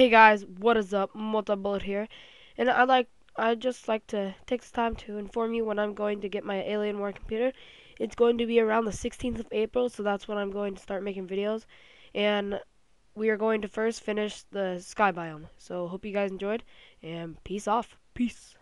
Hey guys, what is up? MultiBollet here, and I like I just like to take this time to inform you when I'm going to get my Alienware computer. It's going to be around the 16th of April, so that's when I'm going to start making videos, and we are going to first finish the sky biome. So hope you guys enjoyed, and peace off. Peace.